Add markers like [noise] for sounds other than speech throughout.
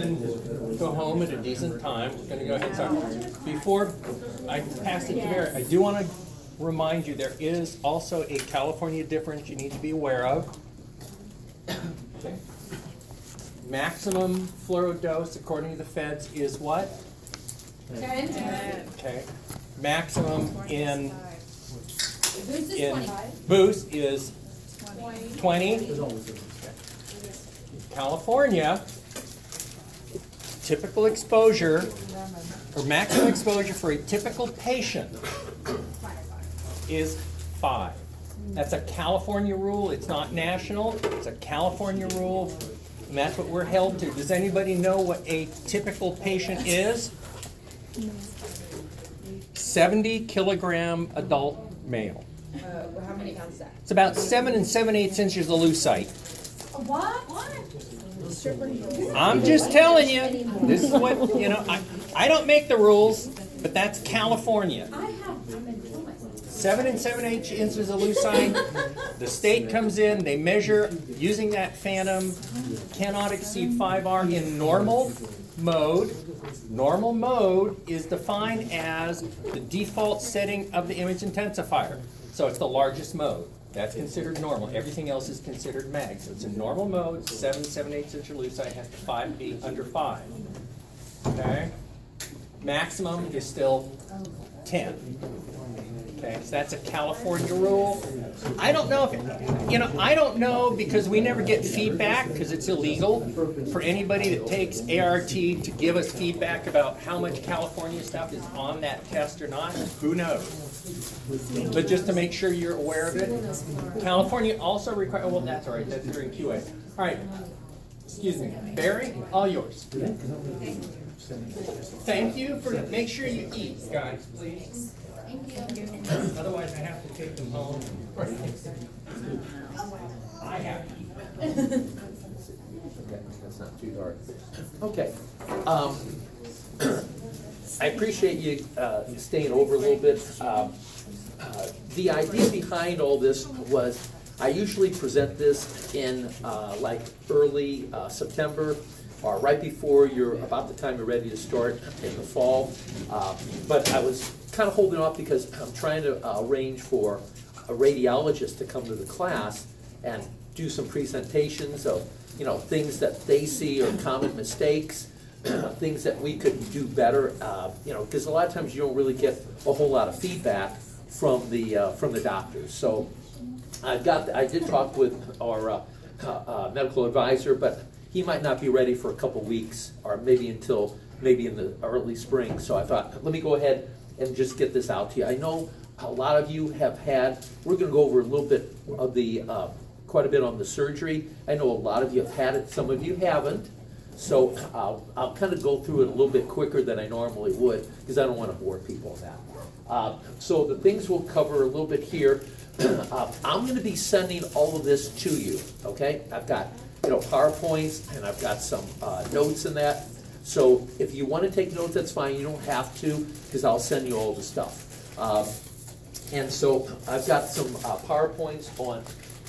can go home at a decent time. We're gonna go ahead and start. Before I pass it to Barry, I do wanna remind you, there is also a California difference you need to be aware of. Okay. Maximum fluoro dose, according to the feds, is what? Ten. Okay. Maximum in, Boost is in boost is Twenty. twenty. California, typical exposure, or maximum exposure for a typical patient is five. That's a California rule, it's not national, it's a California rule, and that's what we're held to. Does anybody know what a typical patient is? Seventy kilogram adult male. Uh, how many pounds is that? It's about seven and seven eighths inches of lucite. What? What? I'm just telling you, this is what, you know, I, I don't make the rules, but that's California. I have, I'm in kill myself. Seven and seven eighths inches of lucite. The state comes in, they measure using that phantom, cannot exceed five R in normal mode. Normal mode is defined as the default setting of the image intensifier. So it's the largest mode. That's considered normal. Everything else is considered mag. So it's in normal mode, seven, seven eighths inch of lucite has to five be under five. Okay? Maximum is still ten. Okay, so that's a California rule. I don't know if, you know, I don't know because we never get feedback because it's illegal for anybody that takes ART to give us feedback about how much California stuff is on that test or not. Who knows? But just to make sure you're aware of it. California also require, well, that's all right, that's during QA. All right, excuse me. Barry, all yours. Thank you for, make sure you eat, guys, please. Otherwise, I have to take them home. I have to eat. Okay, that's not too dark. Okay. um, [clears throat] I appreciate you uh, staying over a little bit. Um, uh, The idea behind all this was, I usually present this in uh, like early uh, September or right before you're, about the time you're ready to start in the fall. Uh, But I was kind of holding off because I'm trying to uh, arrange for a radiologist to come to the class and do some presentations of, you know, things that they see are common mistakes, [clears throat] things that we could do better, uh, you know, because a lot of times you don't really get a whole lot of feedback from the, uh, from the doctors. So I've got, I did talk with our uh, uh, medical advisor, but he might not be ready for a couple weeks, or maybe until, maybe in the early spring. So I thought, let me go ahead and just get this out to you. I know a lot of you have had, we're gonna go over a little bit of the, uh, quite a bit on the surgery. I know a lot of you have had it, some of you haven't. So I'll, I'll kind of go through it a little bit quicker than I normally would, because I don't want to bore people with that. Uh, So the things we'll cover a little bit here. [clears throat] Uh, I'm going to be sending all of this to you, okay? I've got, you know, PowerPoints, and I've got some uh, notes in that. So if you want to take notes, that's fine, you don't have to, because I'll send you all the stuff. Um, and so I've got some uh, PowerPoints on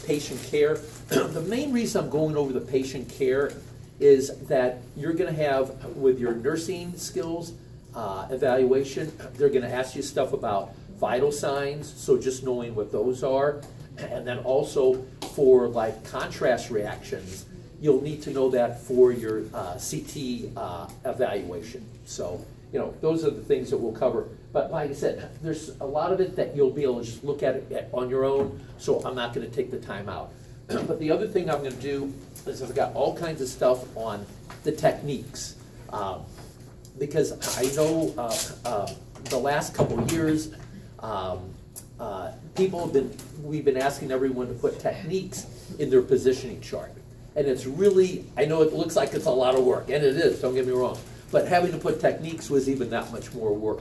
patient care. [clears throat] The main reason I'm going over the patient care is that you're gonna have, with your nursing skills uh, evaluation, they're gonna ask you stuff about vital signs, so just knowing what those are. And then also for like contrast reactions, you'll need to know that for your uh, CT uh, evaluation. So, you know, those are the things that we'll cover. But like I said, there's a lot of it that you'll be able to just look at it on your own, so I'm not gonna take the time out. [clears throat] But the other thing I'm gonna do is I've got all kinds of stuff on the techniques. Um, Because I know, uh, uh, the last couple years, um, uh, people have been, we've been asking everyone to put techniques in their positioning chart. And it's really, I know it looks like it's a lot of work, and it is, don't get me wrong. But having to put techniques was even that much more work.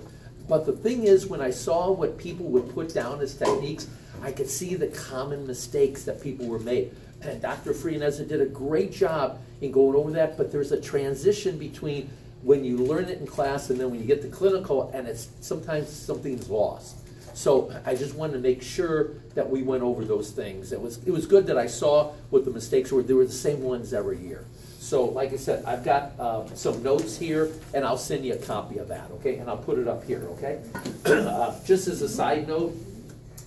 But the thing is, when I saw what people would put down as techniques, I could see the common mistakes that people were made. And Dr. Frianeza did a great job in going over that, but there's a transition between when you learn it in class and then when you get to clinical, and it's, sometimes something's lost. So I just wanted to make sure that we went over those things. It was, it was good that I saw what the mistakes were, they were the same ones every year. So like I said, I've got uh, some notes here, and I'll send you a copy of that, okay? And I'll put it up here, okay? [clears throat] Uh, Just as a side note,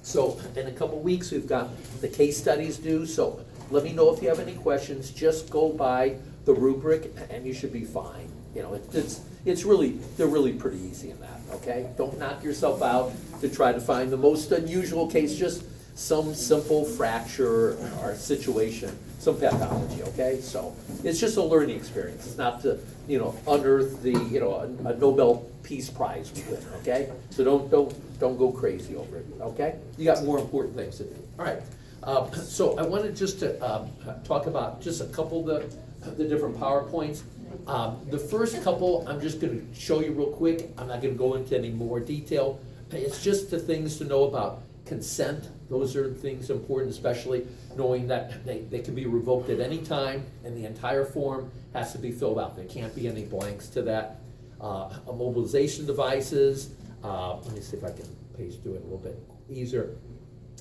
so in a couple weeks, we've got the case studies due, so let me know if you have any questions. Just go by the rubric, and you should be fine. You know, it- it's, it's really, they're really pretty easy in that, okay? Don't knock yourself out to try to find the most unusual case, just some simple fracture or situation, some pathology, okay? So it's just a learning experience. It's not to, you know, unearth the, you know, a a Nobel Peace Prize winner, okay? So don't, don't, don't go crazy over it, okay? You got more important things to do. All right. Uh, So I wanted just to um, talk about just a couple of the, the different PowerPoints. Um, The first couple, I'm just gonna show you real quick. I'm not gonna go into any more detail. It's just the things to know about consent. Those are things important, especially knowing that they, they can be revoked at any time and the entire form has to be filled out. There can't be any blanks to that. Uh, Mobilization devices, uh, let me see if I can page through it a little bit easier.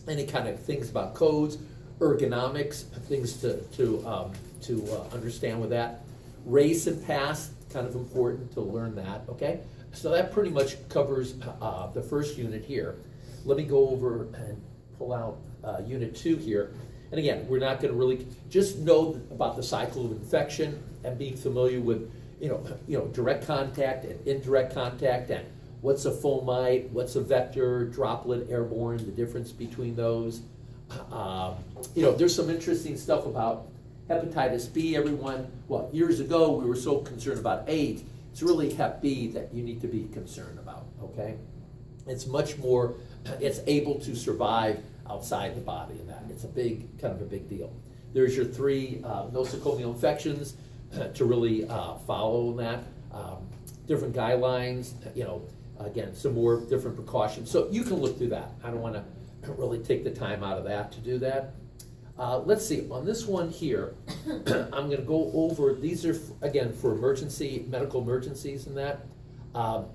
Any kind of things about codes, ergonomics, things to, to, um, to uh, understand with that. Race and past, kind of important to learn that, okay? So that pretty much covers uh, the first unit here. Let me go over and pull out uh, unit two here. And again, we're not gonna really, just know about the cycle of infection and being familiar with, you know, you know, direct contact and indirect contact and what's a fomite, what's a vector, droplet, airborne, the difference between those. Um, You know, there's some interesting stuff about hepatitis B, everyone, well, years ago, we were so concerned about AIDS. It's really Hep B that you need to be concerned about, okay? It's much more, it's able to survive outside the body and that. It's a big, kind of a big deal. There's your three uh, nosocomial infections to really uh, follow that. Um, Different guidelines, you know, again, some more different precautions. So you can look through that. I don't want to really take the time out of that to do that. Uh, let's see, on this one here, [coughs] I'm gonna go over, these are, again, for emergency, medical emergencies and that. Um,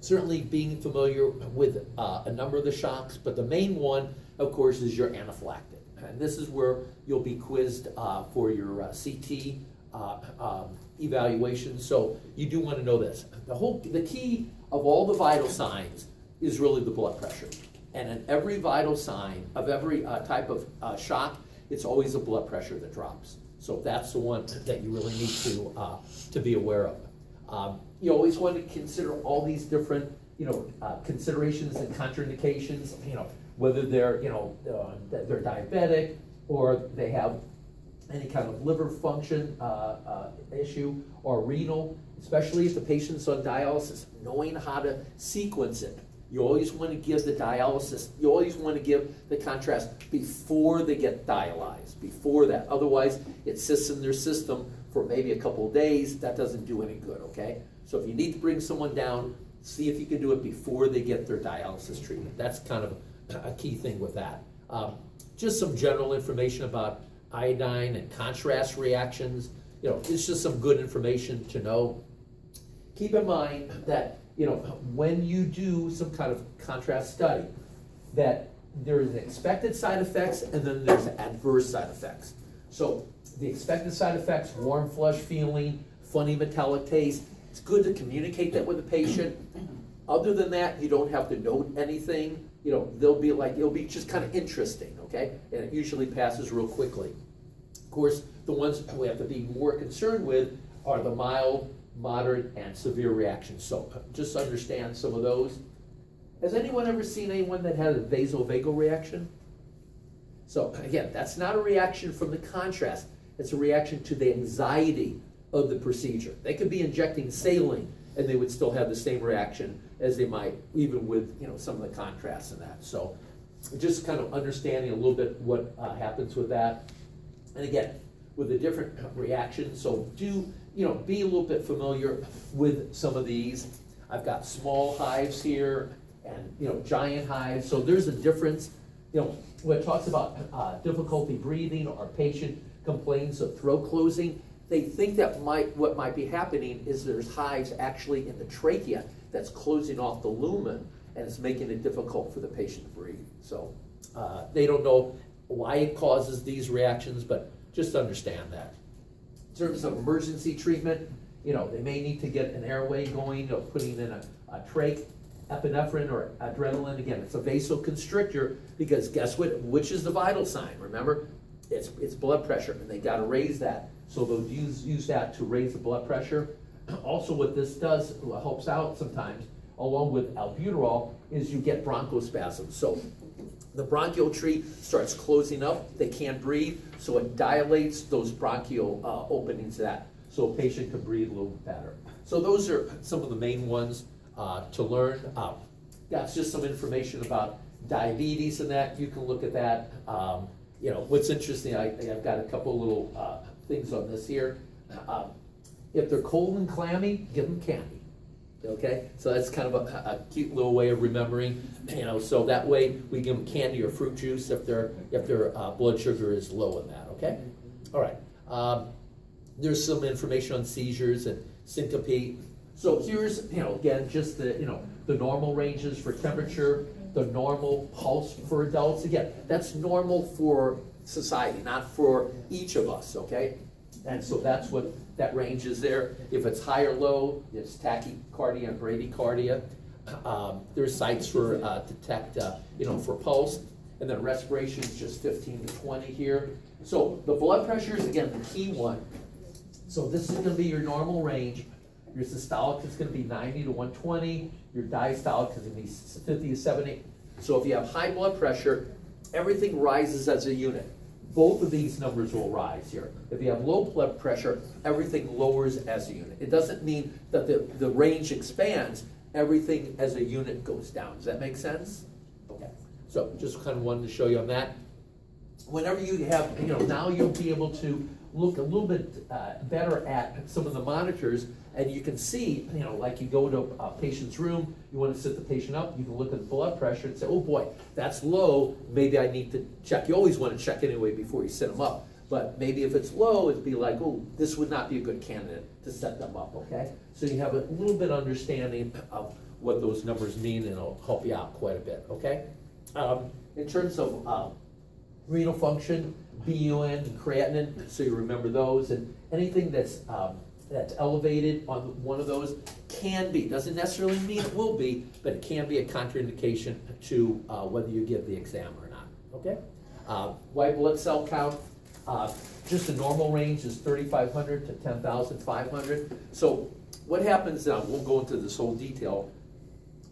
certainly being familiar with uh, a number of the shocks, but the main one, of course, is your anaphylactic. And this is where you'll be quizzed uh, for your uh, CT uh, um, evaluation. So you do want to know this. The whole, the key of all the vital signs is really the blood pressure. And in every vital sign of every uh, type of uh, shock, it's always the blood pressure that drops. So that's the one that you really need to, to be aware of. Um, you always want to consider all these different, you know, uh, considerations and contraindications, you know, whether they're, you know, uh, they're diabetic or they have any kind of liver function uh, uh, issue or renal, especially if the patient's on dialysis, knowing how to sequence it. You always want to give the dialysis, you always want to give the contrast before they get dialyzed, before that. Otherwise, it sits in their system for maybe a couple of days. That doesn't do any good, okay? So if you need to bring someone down, see if you can do it before they get their dialysis treatment. That's kind of a key thing with that. Um, just some general information about iodine and contrast reactions. You know, it's just some good information to know. Keep in mind that, you know, when you do some kind of contrast study, that there's expected side effects and then there's adverse side effects. So the expected side effects, warm flush feeling, funny metallic taste, it's good to communicate that with the patient. Other than that, you don't have to note anything. You know, they'll be like, it'll be just kind of interesting, okay? And it usually passes real quickly. Of course, the ones we have to be more concerned with are the mild, moderate, and severe reactions. So uh, just understand some of those. Has anyone ever seen anyone that had a vasovagal reaction? So again, that's not a reaction from the contrast. It's a reaction to the anxiety of the procedure. They could be injecting saline and they would still have the same reaction as they might even with you know some of the contrast and that. So just kind of understanding a little bit what uh, happens with that. And again, with the different reactions, so do you know be a little bit familiar with some of these. I've got small hives here and you know giant hives. So there's a difference. You know when it talks about uh, difficulty breathing or patient complains of throat closing, they think that might what might be happening is there's hives actually in the trachea that's closing off the lumen and it's making it difficult for the patient to breathe. So uh, they don't know why it causes these reactions, but just understand that. In terms of emergency treatment, you know, they may need to get an airway going, or putting in a, a trach, epinephrine or adrenaline, again, it's a vasoconstrictor, because guess what, which is the vital sign, remember? It's, it's blood pressure, and they gotta raise that, so they'll use, use that to raise the blood pressure. [clears throat] Also, what this does, what helps out sometimes, along with albuterol, is you get bronchospasms, so the bronchial tree starts closing up, they can't breathe, so it dilates those bronchial uh, openings that, so a patient can breathe a little better. So those are some of the main ones uh, to learn. Uh, That's just some information about diabetes and that, you can look at that. Um, You know, what's interesting, I, I've got a couple little uh, things on this here. Um, If they're cold and clammy, give them candy. Okay, so that's kind of a, a cute little way of remembering, you know, so that way we give them candy or fruit juice if their, if their uh, blood sugar is low in that, okay? All right, um, there's some information on seizures and syncope. So here's, you know, again, just the, you know, the normal ranges for temperature, the normal pulse for adults. Again, that's normal for society, not for each of us, okay? And so that's what that range is there. If it's high or low, it's tachycardia and bradycardia. Um, there's sites for, uh, detect, uh, you know, for pulse. And then respiration is just fifteen to twenty here. So the blood pressure is, again, the key one. So this is gonna be your normal range. Your systolic is gonna be ninety to one twenty, your diastolic is gonna be fifty to seventy. So if you have high blood pressure, everything rises as a unit. Both of these numbers will rise here. If you have low blood pressure, everything lowers as a unit. It doesn't mean that the, the range expands, everything as a unit goes down. Does that make sense? Okay, so just kind of wanted to show you on that whenever you have, you know, now you'll be able to look a little bit uh, better at some of the monitors, and you can see, you know, like you go to a patient's room, you want to sit the patient up, you can look at the blood pressure and say, oh boy, that's low, maybe I need to check. You always want to check anyway before you set them up. But maybe if it's low, it'd be like, oh, this would not be a good candidate to set them up, okay? So you have a little bit understanding of what those numbers mean, and it'll help you out quite a bit, okay? Um, in terms of, um, renal function, BUN, creatinine, so you remember those, and anything that's, um, that's elevated on one of those can be, doesn't necessarily mean it will be, but it can be a contraindication to, uh, whether you give the exam or not, okay? Uh, white blood cell count, uh, just the normal range is thirty-five hundred to ten thousand five hundred. So what happens now, we'll go into this whole detail,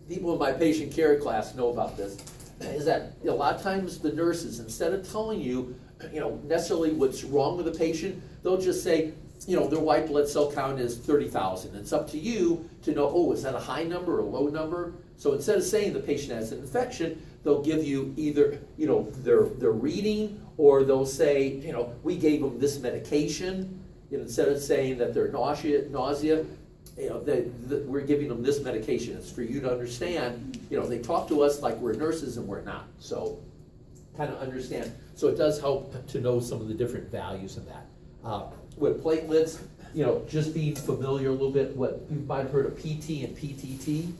people in my patient care class know about this, is that a lot of times the nurses, instead of telling you, you know, necessarily what's wrong with the patient, they'll just say, you know, their white blood cell count is thirty thousand. It's up to you to know, oh, is that a high number or a low number? So instead of saying the patient has an infection, they'll give you either, you know, their, their reading, or they'll say, you know, we gave them this medication. You know, instead of saying that they're nausea, nausea, you know, that we're giving them this medication. It's for you to understand, you know, they talk to us like we're nurses and we're not. So kind of understand. So it does help to know some of the different values in that. Uh, with platelets, you know, just being familiar a little bit, what you might have heard of PT and PTT.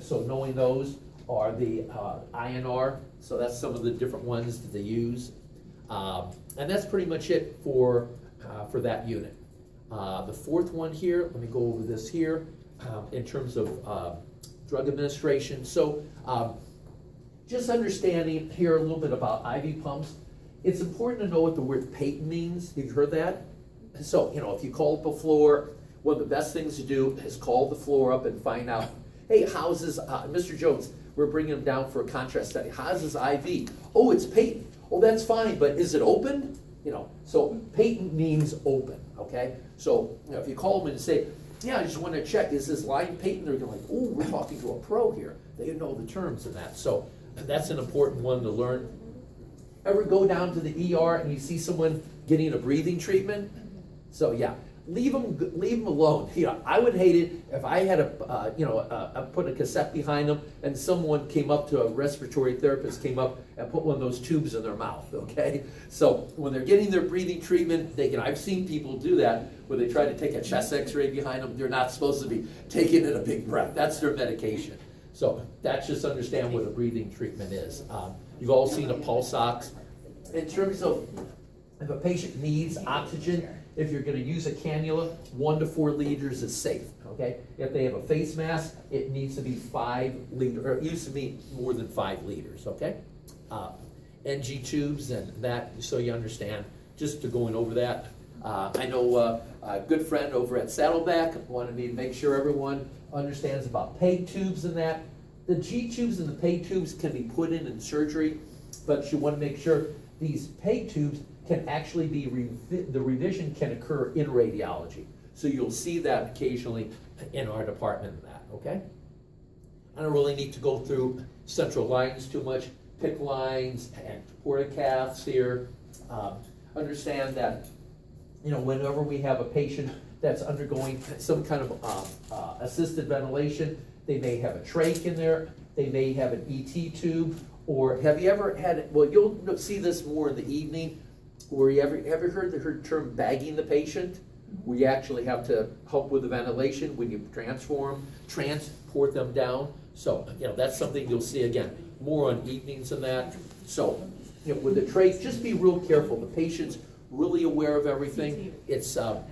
So knowing those are the uh, INR. So that's some of the different ones that they use. Um, and that's pretty much it for, uh, for that unit. Uh, the fourth one here, let me go over this here, um, in terms of uh, drug administration. So um, just understanding here a little bit about IV pumps. It's important to know what the word patent means. You've heard that? So, you know, if you call up a floor, one of the best things to do is call the floor up and find out, hey, how's this, uh, Mr. Jones, we're bringing him down for a contrast study. How's his IV? Oh, it's patent. Oh, that's fine, but is it open? You know, so patent means open, okay? So, you know, if you call them and say, yeah, I just want to check, is this line patent? They're going to like, oh, we're talking to a pro here. They know the terms of that. So that's an important one to learn. Ever go down to the ER and you see someone getting a breathing treatment? So yeah, leave them, leave them alone. [laughs] You know, I would hate it if I had a, uh, you know, uh, uh, put a cassette behind them and someone came up to a respiratory therapist, came up and put one of those tubes in their mouth, [laughs] okay? So when they're getting their breathing treatment, they can, I've seen people do that where they try to take a chest x-ray behind them. They're not supposed to be taking in a big breath. That's their medication. So that's just understand what a breathing treatment is. Um, you've all seen a pulse ox. In terms of if a patient needs oxygen, if you're gonna use a cannula, one to four liters is safe, okay? If they have a face mask, it needs to be five liter, or it used to be more than five liters, okay? Uh, NG tubes and that, so you understand, just to going over that. Uh, I know, uh, a good friend over at Saddleback wanted me to make sure everyone understands about PEG tubes and that. The G tubes and the PEG tubes can be put in in surgery, but you wanna make sure these PEG tubes can actually be, the revision can occur in radiology. So you'll see that occasionally in our department that, okay? I don't really need to go through central lines too much, PICC lines and portacaths here. Um, Understand that, you know, whenever we have a patient that's undergoing some kind of um, uh, assisted ventilation, they may have a trach in there, they may have an ET tube, or have you ever had, well, you'll see this more in the evening, where you ever, ever heard the term bagging the patient? We actually have to help with the ventilation when you transform, transport them down. So, you know, that's something you'll see again, more on evenings than that. So, you know, with the trays, just be real careful. The patient's really aware of everything. It's, uh,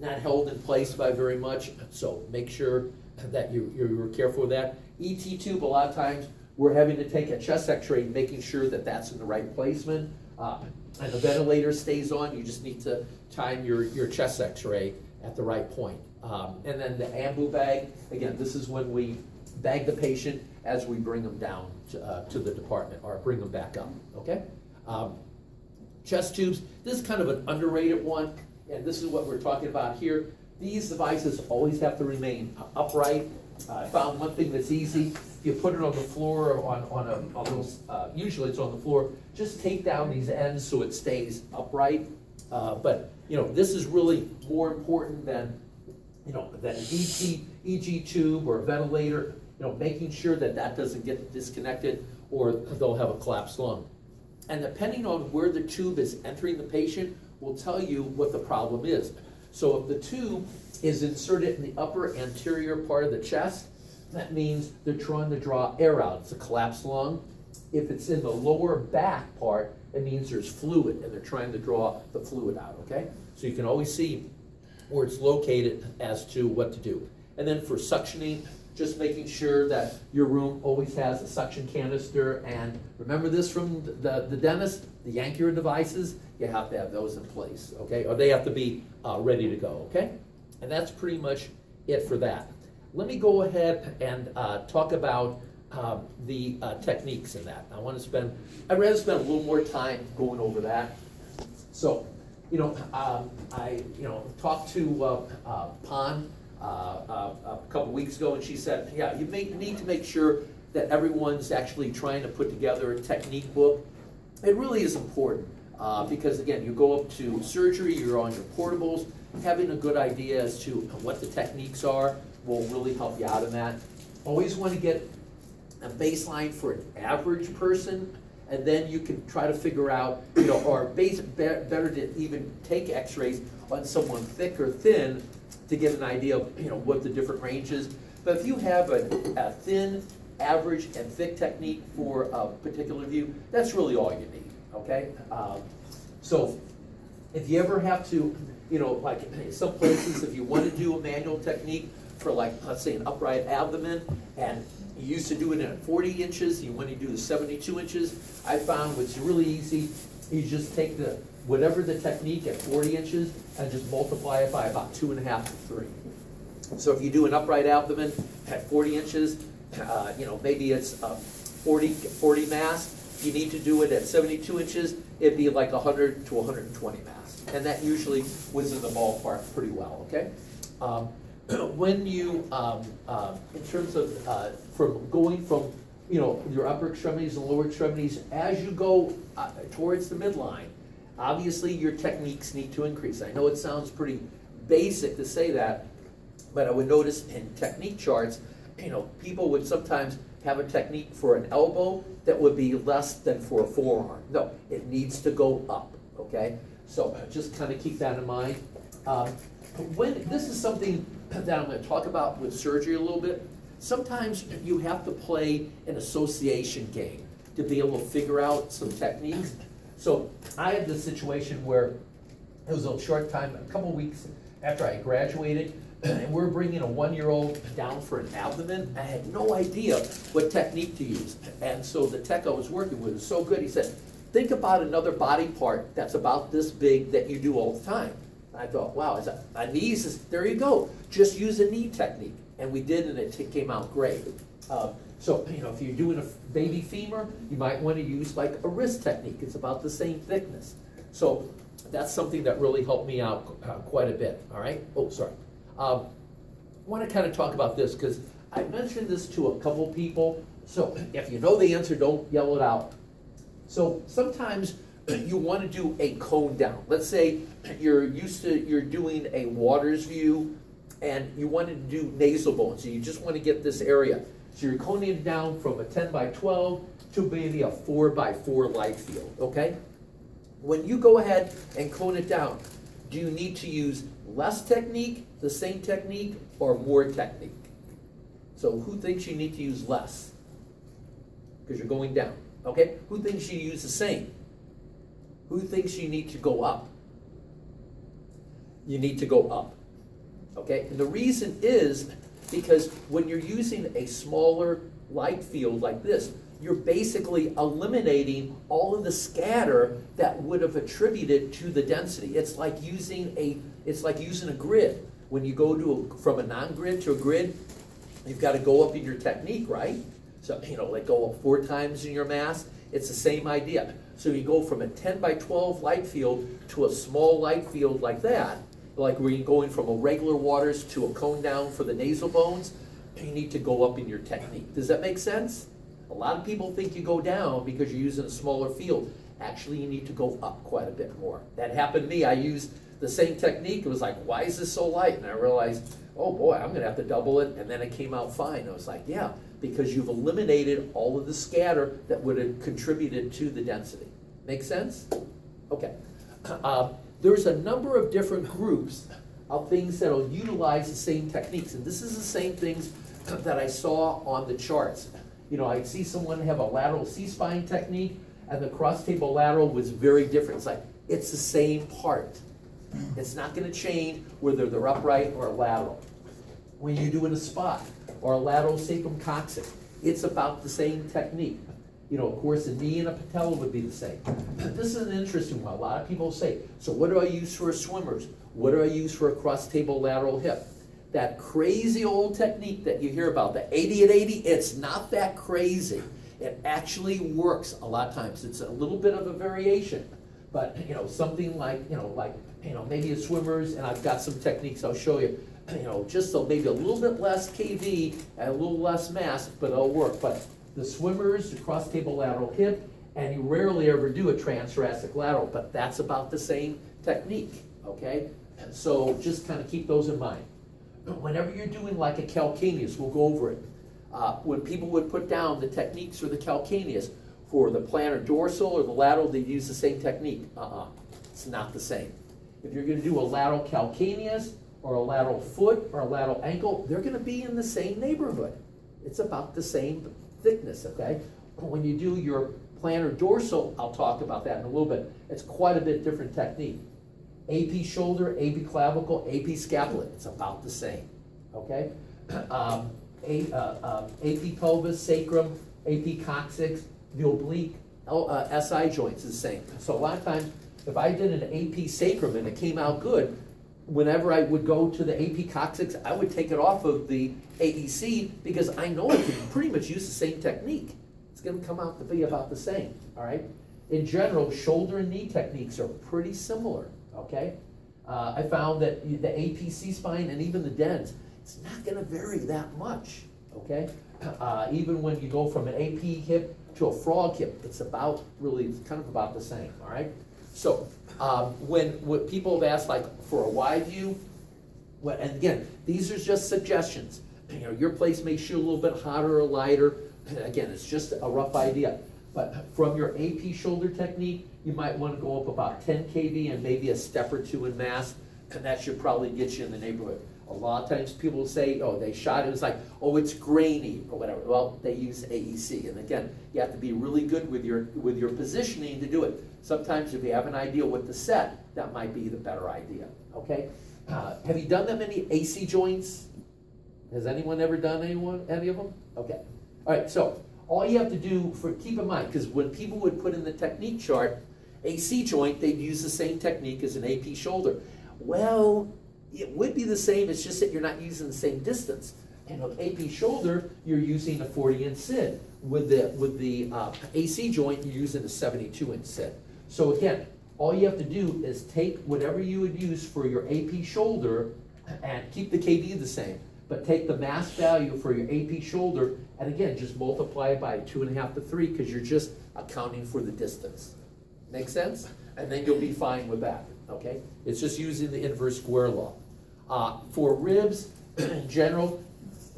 not held in place by very much, so make sure that you, you're careful with that. ET tube, a lot of times, we're having to take a chest x-ray, making sure that that's in the right placement. Uh, and the ventilator stays on, you just need to time your, your chest x-ray at the right point. Um, and then the ambu bag, again, this is when we bag the patient as we bring them down to, uh, to the department, or bring them back up, okay? Um, chest tubes, this is kind of an underrated one, and this is what we're talking about here. These devices always have to remain upright. Uh, I found one thing that's easy, you put it on the floor or on, on a, a little, uh, usually it's on the floor, just take down these ends so it stays upright. Uh, but, you know, this is really more important than, you know, than an ET, EG tube or a ventilator, you know, making sure that that doesn't get disconnected or they'll have a collapsed lung. And depending on where the tube is entering the patient will tell you what the problem is. So if the tube is inserted in the upper anterior part of the chest, that means they're trying to draw air out. It's a collapsed lung. If it's in the lower back part, it means there's fluid and they're trying to draw the fluid out, okay? So you can always see where it's located as to what to do. And then for suctioning, just making sure that your room always has a suction canister. And remember this from the, the dentist, the Yankauer devices, you have to have those in place, okay? Or they have to be uh, ready to go, okay? And that's pretty much it for that. Let me go ahead and uh, talk about um, the uh, techniques in that. I want to spend, I'd rather spend a little more time going over that. So, you know, um, I, you know, talked to uh, uh, Pon uh, uh, a couple weeks ago, and she said, yeah, you may, need to make sure that everyone's actually trying to put together a technique book. It really is important uh, because, again, you go up to surgery, you're on your portables, having a good idea as to what the techniques are will really help you out in that. Always want to get a baseline for an average person, and then you can try to figure out, you know, or base, be- better to even take x-rays on someone thick or thin to get an idea of, you know, what the different range is. But if you have a, a thin, average, and thick technique for a particular view, that's really all you need, okay? Um, so if you ever have to, you know, like in some places, if you want to do a manual technique for like, let's say an upright abdomen, and you used to do it at 40 inches, you want to do the 72 inches, I found what's really easy, you just take the, whatever the technique at 40 inches and just multiply it by about two and a half to three. So if you do an upright abdomen at 40 inches, uh, you know, maybe it's a 40, 40 mass. You need to do it at 72 inches, it'd be like 100 to 120 mass. And that usually was in the ballpark pretty well, okay? Um, [clears throat] when you, um, uh, in terms of uh, from going from, you know, your upper extremities and lower extremities, as you go uh, towards the midline, obviously your techniques need to increase. I know it sounds pretty basic to say that, but I would notice in technique charts, you know, people would sometimes have a technique for an elbow that would be less than for a forearm. No, it needs to go up, okay? So just kind of keep that in mind. Um, when this is something that I'm going to talk about with surgery a little bit, sometimes you have to play an association game to be able to figure out some techniques. So I had this situation where it was a short time, a couple weeks after I graduated, [clears throat] and we are bringing a one-year-old down for an abdomen. I had no idea what technique to use. And so the tech I was working with was so good, he said, think about another body part that's about this big that you do all the time. I thought, wow, is that, a knees is, there you go. Just use a knee technique. And we did, and it came out great. Uh, so, you know, if you're doing a baby femur, you might want to use like a wrist technique. It's about the same thickness. So that's something that really helped me out uh, quite a bit, all right? Oh, sorry. Um, I want to kind of talk about this because I mentioned this to a couple people. So if you know the answer, don't yell it out. So sometimes you want to do a cone down. Let's say you're used to, you're doing a Waters view and you want to do nasal bones. So you just want to get this area. So you're coning it down from a 10 by 12 to maybe a 4 by 4 light field, okay? When you go ahead and cone it down, do you need to use less technique, the same technique, or more technique? So who thinks you need to use less? Because you're going down, okay? Who thinks you use the same? Who thinks you need to go up? You need to go up, okay? And the reason is because when you're using a smaller light field like this, you're basically eliminating all of the scatter that would have attributed to the density. It's like using a it's like using a grid. When you go to a, from a non-grid to a grid, you've got to go up in your technique, right? So you know, like go up four times in your mass. It's the same idea. So you go from a 10 by 12 light field to a small light field like that, like where you're going from a regular waters to a cone down for the nasal bones, you need to go up in your technique. Does that make sense? A lot of people think you go down because you're using a smaller field. Actually, you need to go up quite a bit more. That happened to me. I used the same technique. It was like, why is this so light? And I realized, oh boy, I'm going to have to double it. And then it came out fine. I was like, yeah, because you've eliminated all of the scatter that would have contributed to the density. Make sense? Okay. [clears throat] Uh, there's a number of different groups of things that will utilize the same techniques. And this is the same things [clears throat] that I saw on the charts. You know, I see someone have a lateral C-spine technique, and the cross-table lateral was very different. It's like, it's the same part. It's not going to change whether they're upright or lateral. When you're doing a spot or a lateral sacrum coccyx, it's about the same technique. You know, of course, a knee and a patella would be the same. But This is an interesting one. A lot of people say, so what do I use for swimmer's? What do I use for a cross-table lateral hip? That crazy old technique that you hear about, the 80 at 80, it's not that crazy. It actually works a lot of times. It's a little bit of a variation, but you know, something like, you know, like, you know, maybe a swimmer's, and I've got some techniques I'll show you, you know, just so maybe a little bit less KV and a little less mass, but it'll work. But the swimmers, the cross table lateral hip, and you rarely ever do a transthoracic lateral, but that's about the same technique, okay? And so just kind of keep those in mind. Whenever you're doing like a calcaneus, we'll go over it. Uh, when people would put down the techniques for the calcaneus, for the plantar dorsal or the lateral, they use the same technique. Uh-uh, it's not the same. If you're going to do a lateral calcaneus or a lateral foot or a lateral ankle, they're going to be in the same neighborhood. It's about the same thickness, okay? When you do your plantar dorsal, I'll talk about that in a little bit. It's quite a bit different technique. AP shoulder, AP clavicle, AP scapula, it's about the same, okay? [clears throat] Um, a, uh, um, AP pelvis, sacrum, AP coccyx, the oblique, uh, SI joints is the same. So a lot of times, if I did an AP sacrum and it came out good, whenever I would go to the AP coccyx, I would take it off of the AEC because I know I can pretty much use the same technique. It's going to come out to be about the same, all right? In general, shoulder and knee techniques are pretty similar, okay? Uh, I found that the AP C-spine and even the DENS, it's not going to vary that much, okay? Uh, even when you go from an AP hip to a frog hip, it's about really, it's kind of about the same, all right? So um, when, people have asked like for a wide view, what, and again, these are just suggestions. You know, your place may shoot a little bit hotter or lighter. [clears throat] Again, it's just a rough idea. But from your AP shoulder technique, you might want to go up about 10 kV and maybe a step or two in mass, and that should probably get you in the neighborhood. A lot of times people say, oh, they shot it, it's like, oh, it's grainy or whatever. Well, they use AEC. And again, you have to be really good with your, with your positioning to do it. Sometimes if you have an idea with the set, that might be the better idea, okay? Uh, have you done that many AC joints? Has anyone ever done anyone, any of them? Okay. All right, so all you have to do for, keep in mind, because when people would put in the technique chart, AC joint, they'd use the same technique as an AP shoulder. Well, it would be the same, it's just that you're not using the same distance. And with AP shoulder, you're using a 40 inch SID. With the, with the uh, AC joint, you're using a 72 inch SID. So again, all you have to do is take whatever you would use for your AP shoulder and keep the KV the same, but take the mass value for your AP shoulder and again, just multiply it by two and a half to three because you're just accounting for the distance. Make sense? And then you'll be fine with that, okay? It's just using the inverse square law. Uh, for ribs, in [clears throat] general,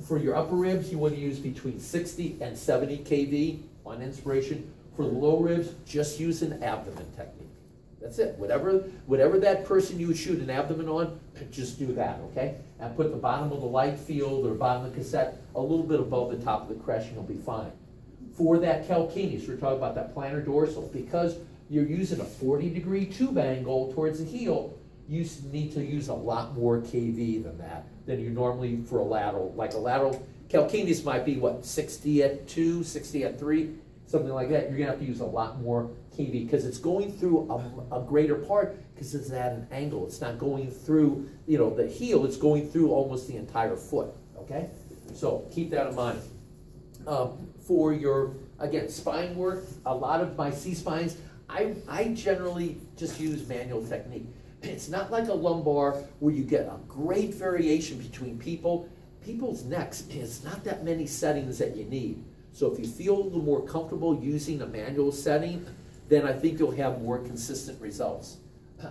for your upper ribs, you want to use between 60 and 70 kV on inspiration. For the low ribs, just use an abdomen technique. That's it. Whatever, whatever that person you would shoot an abdomen on, just do that, okay? And put the bottom of the light field or bottom of the cassette a little bit above the top of the crest and you'll be fine. For that calcaneus, we're talking about that plantar dorsal, because you're using a 40 degree tube angle towards the heel, you need to use a lot more KV than that, than you normally for a lateral. Like a lateral, calcaneus might be what, 60 at 2, 60 at 3, something like that. You're gonna have to use a lot more KV because it's going through a, a greater part because it's at an angle. It's not going through, you know, the heel, it's going through almost the entire foot, okay? So keep that in mind. Um, for your, again, spine work, a lot of my C-spines, I, I generally just use manual technique. It's not like a lumbar where you get a great variation between people. People's necks, it's not that many settings that you need. So if you feel a little more comfortable using a manual setting, then I think you'll have more consistent results.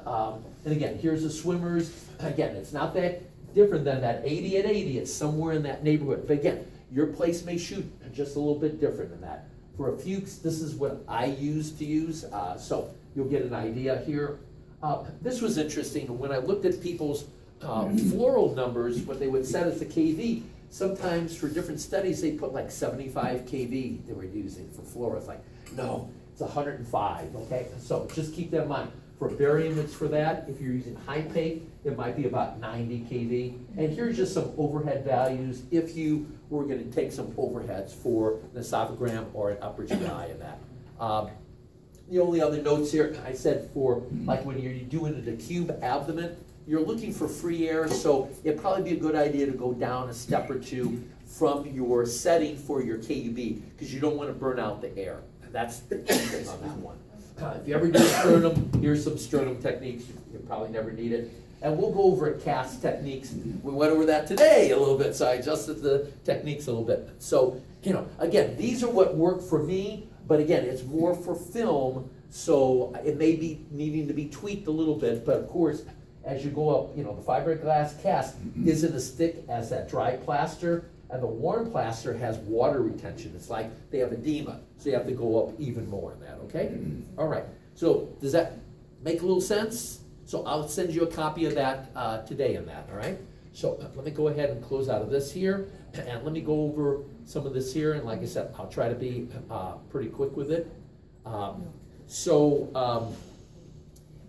Um, and again, here's the swimmers. Again, it's not that different than that 80 at 80. It's somewhere in that neighborhood. But again, your place may shoot just a little bit different than that. For a Fuchs, this is what I used to use. Uh, so you'll get an idea here. Uh, this was interesting. When I looked at people's uh, fluoro numbers, what they would set as the KV, sometimes for different studies, they put like 75 KV they were using for fluoro. It's like, no, it's 105, okay? So just keep that in mind. For barium, it's for that. If you're using Hypaque, it might be about 90 kV. And here's just some overhead values if you were going to take some overheads for an esophagram or an upper GI in that. Um, the only other notes here, I said for like when you're doing the cube abdomen, you're looking for free air, so it'd probably be a good idea to go down a step or two from your setting for your KUB because you don't want to burn out the air. That's the key thing on that one. Uh, if you ever do sternum, here's some sternum techniques. You probably never need it. And we'll go over cast techniques. We went over that today a little bit, so I adjusted the techniques a little bit. So, you know, again, these are what work for me, but again, it's more for film, so it may be needing to be tweaked a little bit, but of course, as you go up, you know, the fiberglass cast isn't as thick as that dry plaster, and the warm plaster has water retention. It's like they have edema, so you have to go up even more in that, okay? All right, so does that make a little sense? So I'll send you a copy of that uh, today in that, all right? So uh, let me go ahead and close out of this here, [clears throat] and let me go over some of this here, and like I said, I'll try to be uh, pretty quick with it. Um, so, um,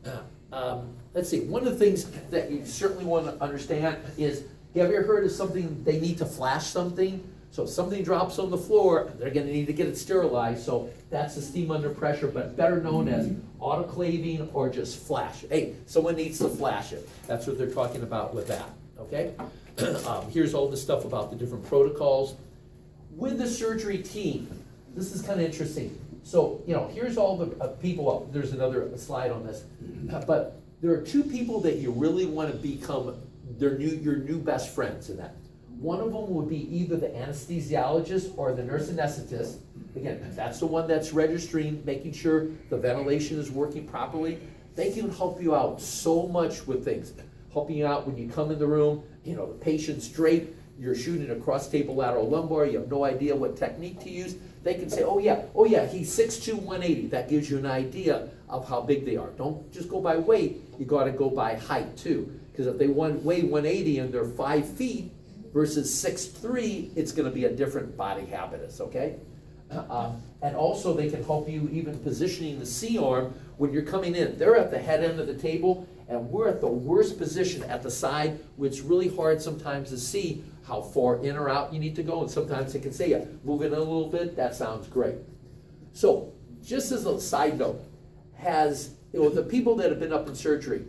uh, um, let's see, one of the things that you certainly want to understand is have you ever heard of something, they need to flash something? So if something drops on the floor, they're gonna need to get it sterilized, so that's the steam under pressure, but better known as autoclaving or just flash. Hey, someone needs to flash it. That's what they're talking about with that, okay? [clears throat] um, here's all the stuff about the different protocols. With the surgery team, this is kind of interesting. So, you know, here's all the uh, people, there's another slide on this, uh, but there are two people that you really want to become their new, your new best friends in that. One of them would be either the anesthesiologist or the nurse anesthetist. Again, that's the one that's registering, making sure the ventilation is working properly. They can help you out so much with things. Helping you out when you come in the room, you know, the patient's draped, you're shooting across table lateral lumbar, you have no idea what technique to use. They can say, oh yeah, oh yeah, he's 6'2", 180. That gives you an idea of how big they are. Don't just go by weight, you gotta go by height too. Because if they weigh 180 and they're five feet versus 6'3", it's going to be a different body habitus, okay? Uh, and also they can help you even positioning the C-arm when you're coming in, they're at the head end of the table, and we're at the worst position at the side, which is really hard sometimes to see how far in or out you need to go, and sometimes it can say, yeah, move in a little bit, that sounds great. So, just as a side note, has, you know, the people that have been up in surgery,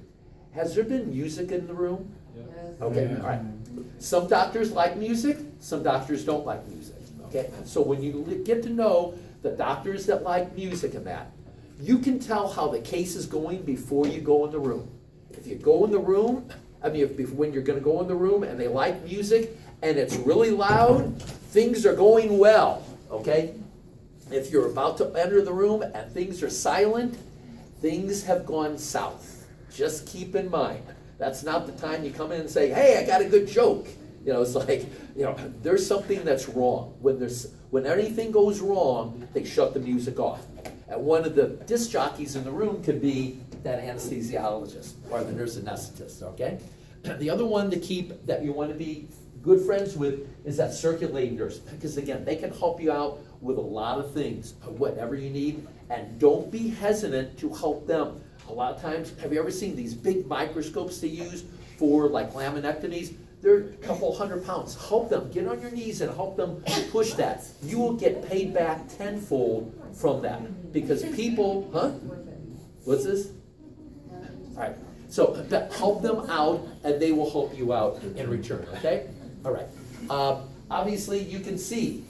has there been music in the room? Yes. Okay, all right. Some doctors like music, some doctors don't like music, okay? So when you get to know the doctors that like music and that, you can tell how the case is going before you go in the room. If you go in the room, I mean, if, if- when you're gonna go in the room and they like music and it's really loud, things are going well, okay? If you're about to enter the room and things are silent, things have gone south. Just keep in mind, that's not the time you come in and say, hey, I got a good joke. You know, it's [laughs] like, you know, there's something that's wrong. When there's, when anything goes wrong, they shut the music off. And one of the disc jockeys in the room could be that anesthesiologist or the nurse anesthetist, okay? [clears throat] The other one to keep that you want to be good friends with is that circulating nurse because again, they can help you out with a lot of things, uh, whatever you need, and don't be hesitant to help them. A lot of times, have you ever seen these big microscopes they use for like laminectomies? They're a couple hundred pounds. Help them. Get on your knees and help them push that. You will get paid back tenfold from that because people, huh? What's this? All right. So uh, help them out, and they will help you out in return. Okay. All right. Uh, obviously, you can see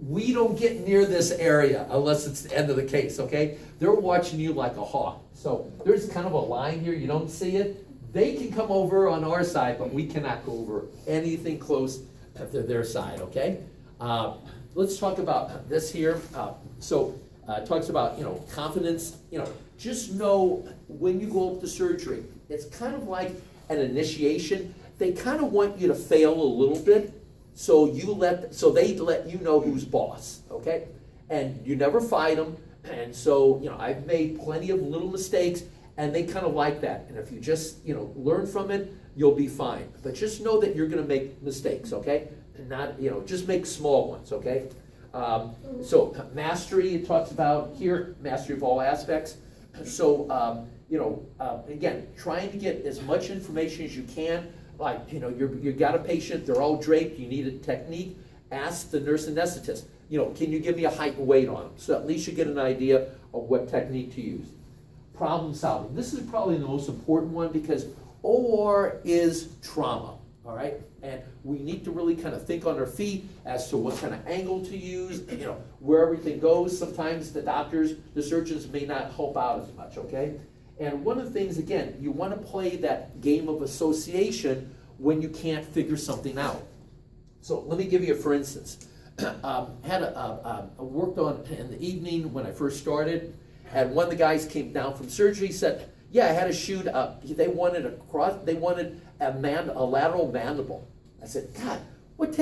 we don't get near this area unless it's the end of the case. Okay. They're watching you like a hawk. So there's kind of a line here. You don't see it. They can come over on our side, but we cannot go over anything close to their side. Okay. Uh, let's talk about this here. Uh, so uh, talks about you know confidence. You know, just know when you go up to surgery, it's kind of like an initiation. They kind of want you to fail a little bit, so you let so they let you know who's boss. Okay, and you never fight them. And so you know I've made plenty of little mistakes, and they kind of like that. And if you just you know learn from it, you'll be fine. But just know that you're going to make mistakes. Okay, and not you know just make small ones. Okay. Um, so mastery, it talks about here, mastery of all aspects. So, um, you know, uh, again, trying to get as much information as you can. Like, you know, you're, you got a patient, they're all draped, you need a technique. Ask the nurse anesthetist, you know, can you give me a height and weight on them? So at least you get an idea of what technique to use. Problem solving. This is probably the most important one because OR is trauma, all right? And we need to really kind of think on our feet as to what kind of angle to use, you know, where everything goes. Sometimes the doctors, the surgeons may not help out as much, okay? And one of the things, again, you want to play that game of association when you can't figure something out. So let me give you a for instance. [clears throat] um, had a, a, a worked on in the evening when I first started, and one of the guys came down from surgery. Said, "Yeah, I had to shoot. A, they wanted a cross. They wanted a man, a lateral mandible." I said, "God, what